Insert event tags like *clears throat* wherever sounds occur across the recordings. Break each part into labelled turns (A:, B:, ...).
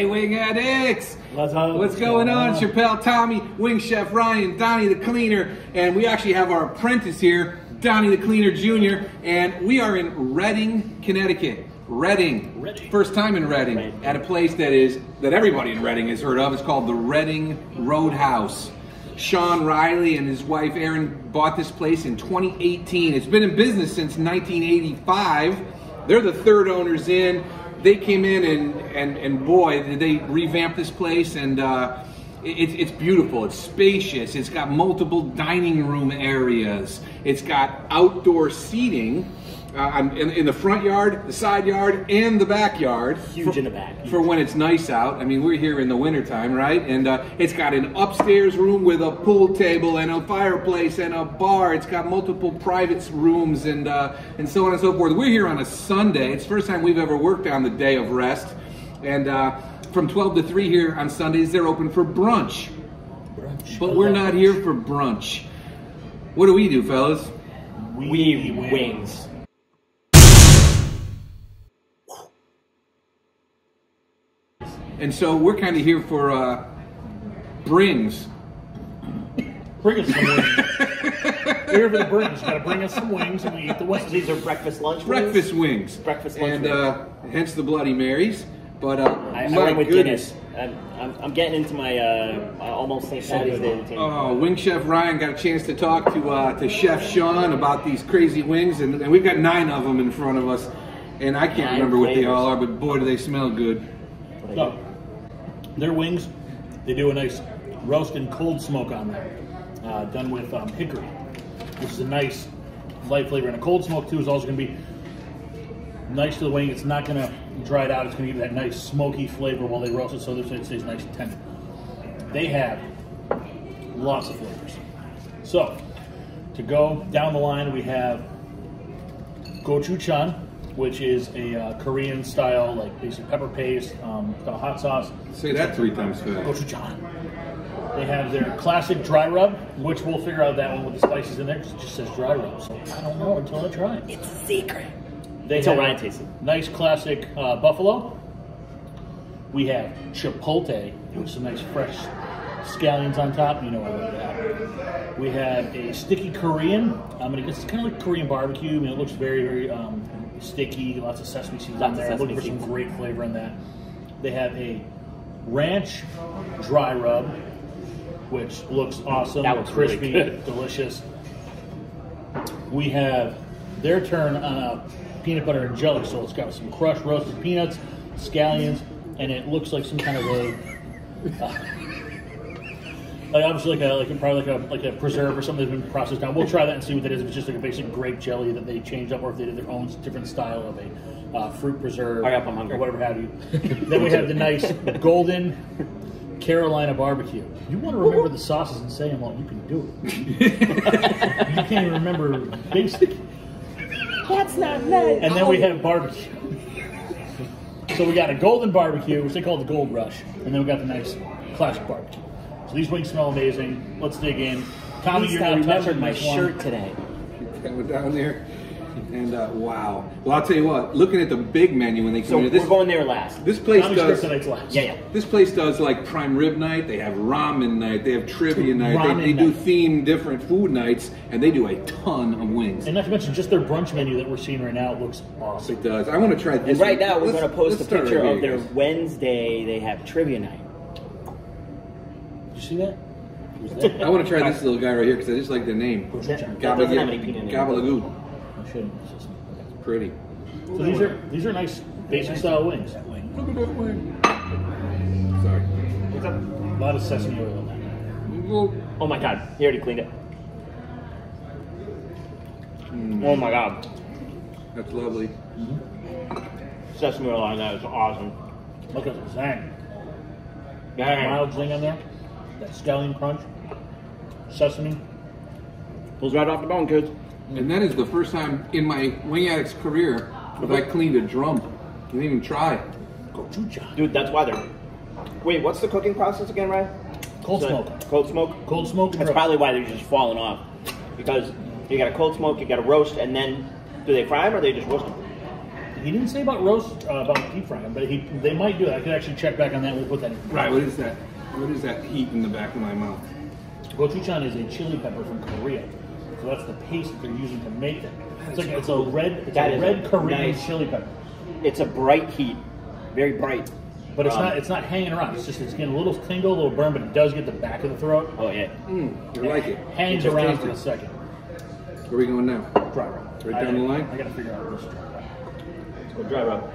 A: Hey, Wing Addicts!
B: What's?
A: What's going on? Chappelle, Tommy, Wing Chef Ryan, Doni the Cleaner, and we actually have our apprentice here, Doni the Cleaner Jr., and we are in Redding, Connecticut. Redding.
B: Redding.
A: First time in Redding,
B: Redding.
A: at a place that is that everybody in Redding has heard of. It's called the Redding Roadhouse. Shawn Reilly and his wife Erin bought this place in 2018. It's been in business since 1985. They're the third owners in. They came in and and and boy, did they revamp this place and. Uh, it, it's beautiful. It's spacious. It's got multiple dining room areas. It's got outdoor seating uh, in, in the front yard, the side yard, and the backyard.
B: Huge
A: for,
B: in the back.
A: For when it's nice out. I mean, we're here in the wintertime, right? And uh, it's got an upstairs room with a pool table and a fireplace and a bar. It's got multiple private rooms and uh, and so on and so forth. We're here on a Sunday. It's the first time we've ever worked on the day of rest. And uh, from 12 to 3 here on Sundays, they're open for brunch.
B: Brunch.
A: But we're not here for brunch. What do we do, fellas?
B: We wings.
A: And so we're kind of here for uh, brings.
C: Bring us some wings. We're here for the brings. Got to bring us some wings, and we eat the wings.
B: These are breakfast lunch wings?
A: Breakfast wings.
B: Breakfast lunch
A: And uh, hence the Bloody Marys. But uh,
B: I, I
A: my
B: went with
A: goodness.
B: Guinness. I'm, I'm, I'm getting into my uh, my almost St. Patty's Day routine.
A: Oh, Wing Chef Ryan got a chance to talk to uh, to Chef Shawn about these crazy wings, and, and we've got nine of them in front of us. And I can't
B: Nine
A: remember what they all are, but boy, do they smell good.
C: So, their wings, they do a nice roast and cold smoke on them, uh, done with um, hickory, which is a nice light flavor. And a cold smoke too is also going to be nice to the wing. It's not going to dry it out. It's going to give that nice smoky flavor while they roast it, so this it stays nice and tender. They have lots of flavors. So, to go down the line, we have gochujang, which is a uh, Korean style, like basic pepper paste, um, got a hot sauce.
A: Say that three times fast.
C: Gochujang. They have their classic dry rub, which we'll figure out that one with the spices in there 'cause it just says dry rub. So I don't know until I try it.
B: It's a secret.
C: They
B: Until Ryan tastes it.
C: Nice classic uh, buffalo. We have chipotle, with some nice fresh scallions on top. You know I love that. We have a sticky Korean. I mean, it's kind of like Korean barbecue. I mean, it looks very, very um, sticky. Lots of sesame seeds
B: Lots
C: on there. Looking for some
B: seeds.
C: great flavor in that. They have a ranch dry rub, which looks awesome.
B: That looks really
C: crispy,
B: good. *laughs*
C: delicious. We have their turn on a peanut butter and jelly. So it's got some crushed roasted peanuts, scallions, and it looks like some kind of a. uh, like obviously like a like a, probably like a like a preserve or something that's been processed down. We'll try that and see what that is. If it's just like a basic grape jelly that they changed up, or if they did their own different style of a uh, fruit preserve,
B: Hurry up, I'm hungry.
C: or whatever have you. then we have the nice golden Carolina barbecue. You want to remember the sauces and say them all, you can do it. *laughs* you can't even remember basic.
B: That's not nice.
C: And then we have barbecue. So we got a golden barbecue, which they call the Gold Rush, and then we got the nice classic barbecue. So these wings smell amazing. Let's dig in. Tommy,
B: At
C: you're
B: I
C: now
B: remembered
C: touching
B: my
C: this one.
B: shirt today.
A: That one down there. And uh, wow. Well, I'll tell you what. Looking at the big menu when they come
B: So
A: in, this
B: we're going there last.
A: this place
C: Tommy's
A: does.
C: last.
B: Yeah, yeah.
A: This place does like prime rib night. They have ramen night. They have trivia night.
C: Ramen
A: They, they do theme different food nights, and they do a ton of wings.
C: And not to mention, just their brunch menu that we're seeing right now looks awesome.
A: It does. I want to try this.
B: And right
A: one.
B: now, we're going to post a picture
A: right
B: of their. Wednesday. They have trivia night.
C: Did you see that?
A: I want to try this little guy right here because I just like the name.
B: That doesn't have any peanut in it.
C: I shouldn't. It's just-
A: Pretty.
C: So these are these are nice basic style wings.
A: Look at that wing. Sorry.
C: A lot of sesame oil in that.
B: Oh my god, he already cleaned it. Mm. Oh my god,
A: That's lovely. Mm-hmm.
B: sesame oil on that is awesome.
C: Look at the zang.
B: Dang.
C: Mild zing on there. That scallion crunch. Sesame.
B: Pulls right off the bone, kids.
A: And that is the first time in my wing addict's career that I cleaned a drum. Didn't even try.
C: Gochujang.
B: Dude, that's why they're. Wait, what's the cooking process again, Ryan?
C: Cold
B: So-
C: smoke.
B: Cold smoke.
C: Cold smoke.
B: That's probably why they're just falling off. Because you got a cold smoke, you got a roast, and then do they fry them or they just roast them?
C: He didn't say about roast uh, about deep frying, them, but he they might do it. I could actually check back on that. We'll put that. in.
A: Right, what is that? What is that heat in the back of my mouth?
C: Gochujang is a chili pepper from Korea, so that's the paste that they're using to make it. It's like it's a red, it's
B: That
C: a red
B: a
C: Korean
B: nice-
C: chili pepper,
B: It's a bright heat, very bright.
C: but it's
B: Um,
C: not it's not hanging around. It's just it's getting a little tingle, a little burn, but it does get the back of the throat.
B: Oh yeah.
A: Mm, I like it.
C: Hangs
A: Just
C: around
A: taste
C: for a second.
A: Where are we going now?
C: Dry rub.
A: Right
C: I-
A: down the line?
C: I gotta figure out this.
B: Let's go dry rub.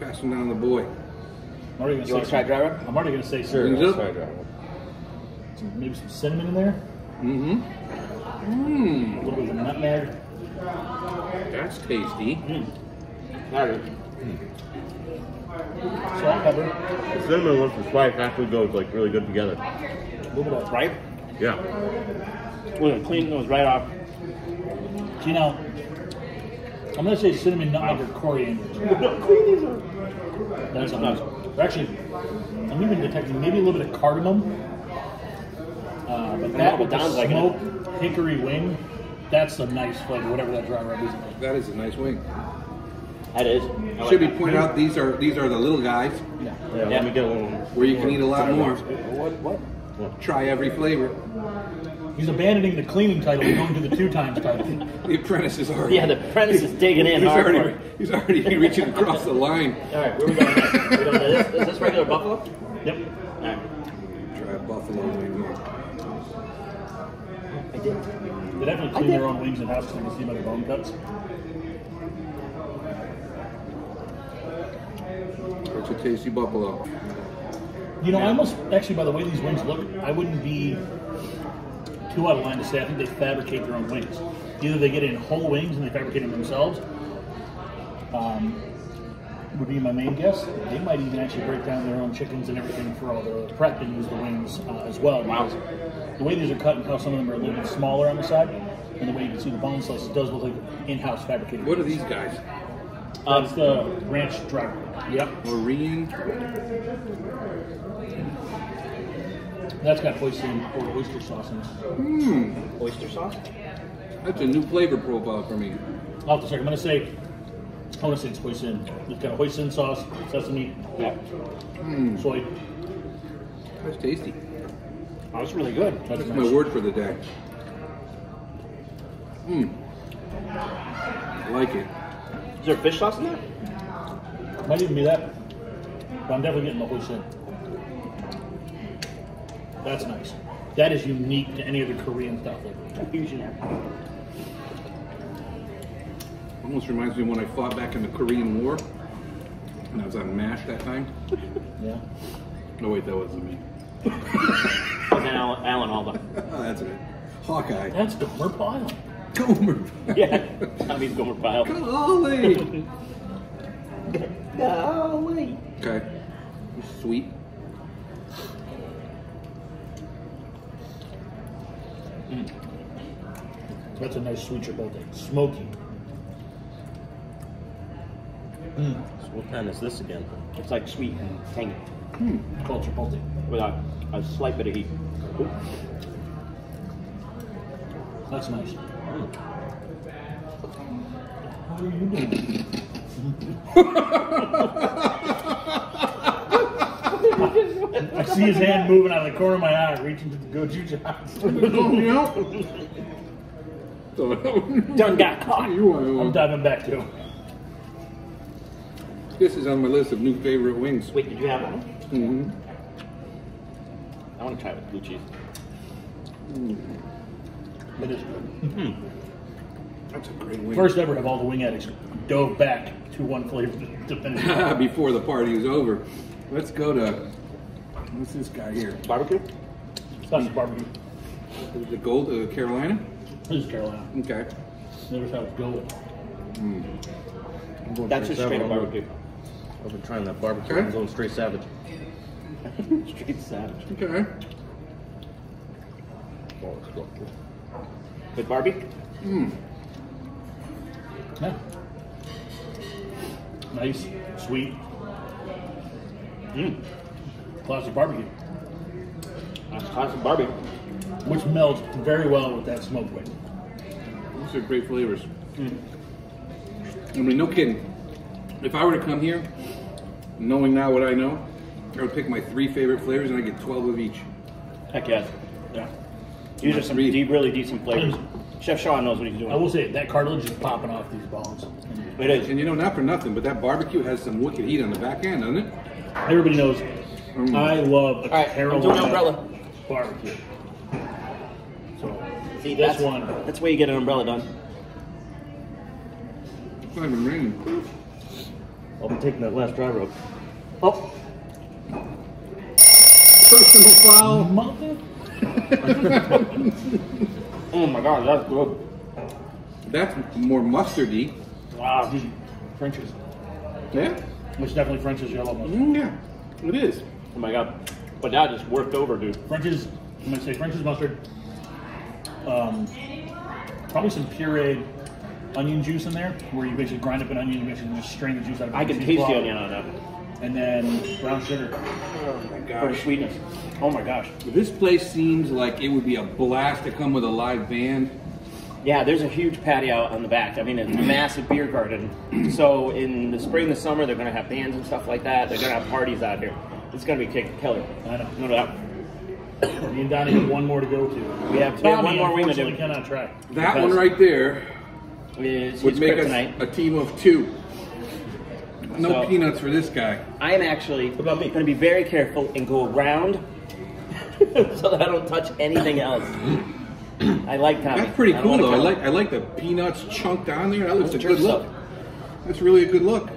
A: Passing down the boy.
C: I'm already gonna
B: You
C: say
B: want to try dry rub?
C: I'm already gonna say
A: Sure.
C: some,
A: Wings up?
D: Sorry, John.
C: some- maybe some cinnamon in there,
A: Mm-hmm. Mmm.
C: a
A: Mmm.
C: little bit of nutmeg.
A: That's tasty.
B: Alright.
C: salt, pepper,
D: The cinnamon with the spice actually goes like really good together.
C: a little bit of
B: Right?
D: Yeah.
B: We're gonna clean those right off.
C: See now, I'm gonna say cinnamon, nutmeg, or coriander. *laughs* That's nice. Actually, I'm even detecting maybe a little bit of cardamom. Uh, but that with the
B: Don's liking it.
C: hickory wing, that's a nice flavor. Whatever that dry rub is.
A: That is a nice wing.
B: That is. I like
A: Should be
B: that.
A: pointed out these are these are the little guys
C: Yeah.
D: Yeah, let me get a little.
A: where you can eat a lot more.
B: What? What?
A: Try every flavor.
C: He's abandoning the cleaning title and going to the two times title.
A: The apprentice is already.
B: Yeah, the apprentice is digging in
A: He's already
B: hardcore.
A: he's already reaching across the line. *laughs*
B: All right, where we going next? We going to this? Is this regular buffalo?
C: Yep.
B: All right.
A: Try a buffalo wing here.
B: I did.
C: They definitely clean their own wings in house because you can see by the bone cuts.
A: It's a tasty buffalo.
C: You know, I almost actually, by the way these wings look, I wouldn't be too out of line to say I think they fabricate their own wings. Either they get in whole wings and they fabricate them themselves. Um, would be my main guess. They might even actually break down their own chickens and everything for all the prep and use the wings uh, as well.
B: Wow.
C: The way these are cut and how some of them are a little bit smaller on the side, and the way you can see the bone slice, it does look like in-house fabricated.
A: What are these guys?
C: That's the ranch driver. Yep.
A: Marine.
C: That's got hoisin or oyster sauce in it.
A: Mmm.
B: Oyster sauce?
A: That's a new flavor profile for me.
C: I'll have to check. I'm gonna say, I want to say it's hoisin. It's got a hoisin sauce, sesame,
B: Yeah. Hmm.
C: soy.
A: That's tasty.
B: Oh, that's really good.
C: That's
A: That's
C: nice.
A: my word for the day. Mmm. I like it.
B: Is there fish sauce in there?
C: Might even be that, but I'm definitely getting the hoisin. That's nice. That is unique to any other Korean stuff. Like
B: Fusion.
A: Almost reminds me when I fought back in the Korean War. And I was on MASH that time. *laughs*
C: yeah.
A: No, wait, that wasn't me.
B: And Alan, Alan Alda. *laughs*
A: Oh, that's it. Hawkeye.
C: That's Gomer Pyle.
A: Gomer. *laughs*
B: Yeah. Tommy's Gomer Pyle.
A: Golly.
B: Golly.
A: Okay. Sweet. Mm.
C: That's a nice sweet chipotle. Smoky. Mm.
D: So what kind is this again?
B: It's like sweet and tangy mm.
C: Called chipotle.
B: with a, a slight bit of heat.
C: That's nice. How are you doing? *laughs* *laughs* I see his hand moving out of the corner of my eye, reaching to the gochujang. *laughs*
B: Done got caught.
A: You are- uh,
C: I'm diving back to him.
A: This is on my list of new favorite wings.
B: Wait, did you have one?
A: hmm
B: I want to try it with blue cheese. Mm.
C: It is good. Mm-hmm.
A: That's a great wing.
C: First ever have all the wing addicts dove back to one flavor to finish. *laughs*
A: before the party is over. Let's go to what's this guy here?
B: Barbecue?
C: Sausage barbecue.
A: is The Gold uh, Carolina.
C: This is Carolina.
A: Okay.
C: Never thought it would go.
D: I'm
B: That's just straight up barbecue.
D: been- I've been trying that barbecue.
A: Okay.
D: I'm going straight savage. *laughs*
B: Straight savage.
A: Okay.
D: Oh, it's good.
B: With Barbie?
C: Yeah. Nice, sweet.
B: Mm.
C: Classic barbecue.
B: That's classic barbecue.
C: Which melds very well with that smoke wing.
A: These are great flavors. I mean, no kidding. If I were to come here, knowing now what I know, I would pick my three favorite flavors and I get 12 of each.
B: Heck yes.
C: Yeah.
B: These are some
A: Three.
B: deep, really decent flavors. Chef Shawn knows what he's doing.
C: I will say that cartilage is popping off these bones.
B: It is.
A: And you know, not for nothing, but that barbecue has some wicked heat on the back end, doesn't it?
C: Everybody knows I love a
B: All right, I'm
C: Carolina
B: doing umbrella.
C: barbecue. So
B: See,
C: this
B: that's,
C: one,
B: That's where you get an umbrella done.
A: It's not even raining.
B: I'll be taking that last dry rope.
C: oh,
A: Personal foul.
C: mother. *laughs*
B: Oh my god, that's good.
A: That's more mustardy.
C: Wow, these French's.
A: Yeah?
C: It's definitely French's yellow mustard.
A: Mm, yeah, it is.
B: Oh my god. But that just worked over, dude.
C: French's, I'm gonna say French's mustard. Um, probably some pureed onion juice in there, where you basically grind up an onion, you basically just strain the juice out of it.
B: I can
C: and
B: taste the onion on that.
C: And then brown sugar.
B: Oh my god. For the sweetness. Oh my gosh.
A: This place seems like it would be a blast to come with a live band.
B: Yeah, there's a huge patio out on the back. I mean, it's a massive beer garden. So in the spring, the summer, they're going to have bands and stuff like that. They're going to have parties out here. It's got to be kick killer.
C: I know.
B: No doubt. *coughs*
C: Me and Doni have one more to go to.
B: We have, we have one
C: Tommy,
B: more wing to
C: unfortunately,
B: do.
C: cannot try.
A: That one right there
B: Is
A: would
B: his
A: make us
B: kryptonite.
A: a team of two. No
B: So-
A: peanuts for this guy.
B: I am actually going to be very careful and go around *laughs* so that I don't touch anything else. I like Tommy.
A: That's pretty
B: I don't
A: cool
B: wanna
A: though. I
B: kill him.
A: like I like the peanuts chunked on there. That looks a
B: That's
A: good look.
B: stuff.
A: That's really a good look.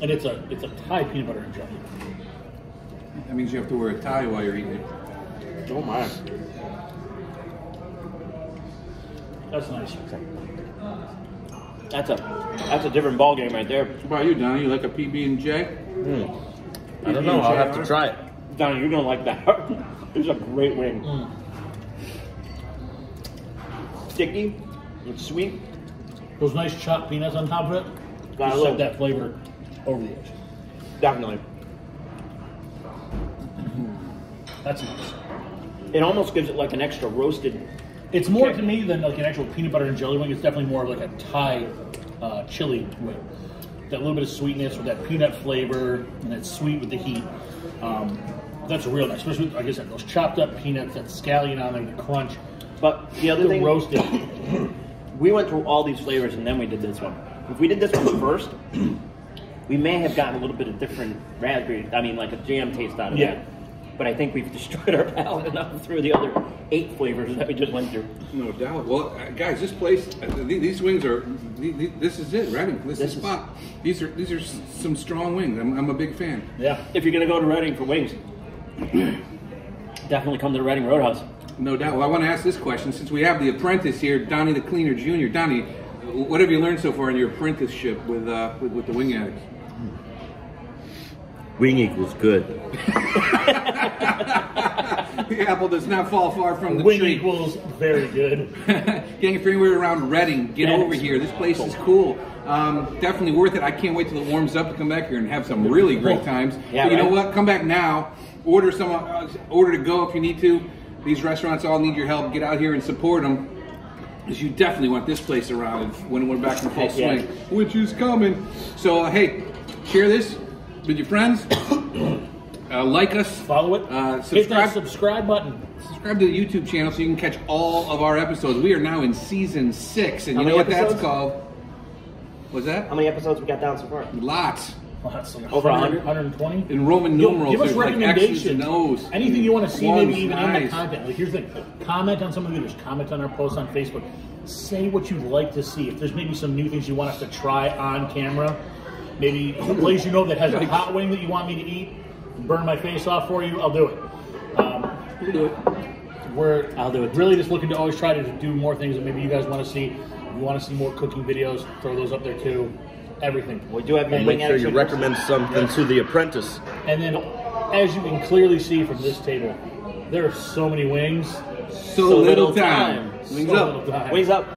C: Ooh. And it's a it's a Thai peanut butter and jelly.
A: That means you have to wear a tie while you're eating it.
B: Oh my.
C: That's nice.
B: That's a that's a different ball game right there.
A: What about you, Doni? You like a PB and J?
D: I don't know. I'll have to try it.
B: Doni, you're gonna like that. *laughs* it's a great wing.
C: Mm.
B: Sticky, it's sweet.
C: Those nice chopped peanuts on top of it.
B: Got a
C: Just
B: little-
C: that flavor over the edge.
B: Definitely.
C: That's nice.
B: It almost gives it like an extra roasted.
C: It's more to me than like an actual peanut butter and jelly wing. It's definitely more of like a Thai uh, chili wing. That little bit of sweetness with that peanut flavor, and it's sweet with the heat. Um, that's real nice, especially with, like I said, those chopped up peanuts, that scallion on there, the crunch,
B: But the other
C: the
B: thing,
C: roasted. *clears throat*
B: we went through all these flavors and then we did this one. If we did this one first, we may have gotten a little bit of different raspberry. I mean, like a jam taste out of
C: Yeah.
B: it. But I think we've *laughs* destroyed our palate enough through the other eight flavors that we just went through.
A: No doubt. Well, uh, guys, this place, uh, these wings are. th- th- This is it, Redding. This,
B: This
A: is
B: is-
A: spot. These are these are some strong wings. I'm, I'm a big fan.
C: yeah.
B: If you're gonna go to Redding for wings, *clears throat* definitely come to the Redding Roadhouse.
A: No doubt. Well, I want to ask this question since we have the apprentice here, Doni the Cleaner Jr. Doni, what have you learned so far in your apprenticeship with uh, with, with the Wing Addicts?
D: Wing equals good. *laughs*
A: the apple does not fall far from the
C: Wing
A: tree.
C: equals very good.
A: Gang, if you're anywhere around Redding, get
C: Yes.
A: over here. This place is cool. Um, definitely worth it. I can't wait till it warms up to come back here and have some really great times.
B: Yeah,
A: But you know what? Come back now. Order some. Uh, order to go if you need to. These restaurants all need your help. Get out here and support them. Because you definitely want this place around when we're back in full
B: Heck yeah.
A: swing, which is coming. So uh, hey, share this with your friends. *coughs* Uh, like us.
C: Follow it.
A: Uh,
C: Hit that
A: subscribe.
C: subscribe button.
A: Subscribe to the YouTube channel so you can catch all of our episodes. We are now in season six, and
B: How
A: you know what
B: many
A: that's called? What's that?
B: How many episodes we got down so far?
A: Lots.
C: Well, that's like
B: Over
C: 100,
B: 100?
C: 120.
A: In Roman numerals,
C: give us
A: there's like
C: recommendations. Anything you want to see,
A: Ones,
C: maybe even in the content. Like here's the thing: comment on some of the videos, comment on our posts on Facebook. Say what you'd like to see. If there's maybe some new things you want us to try on camera, maybe a place you know that has a hot wing that you want me to eat, burn my face off for you, I'll do it. Um,
A: We'll do it.
C: we're
B: I'll do it.
C: really just looking to always try to do more things that maybe you guys want to see. If you want to see more cooking videos, throw those up there too. Everything.
B: We do have
C: And
B: wing
D: Make sure you recommend something to the apprentice.
C: And then, as you can clearly see from this table, there are so many wings.
A: So, little,
B: little
A: time.
B: time.
A: Wings
C: so
A: up.
C: time.
B: Wings up.